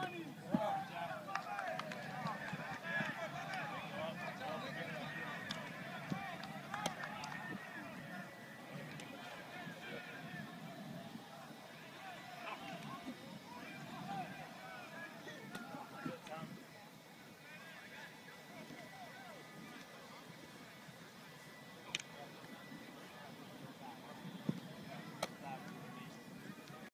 money.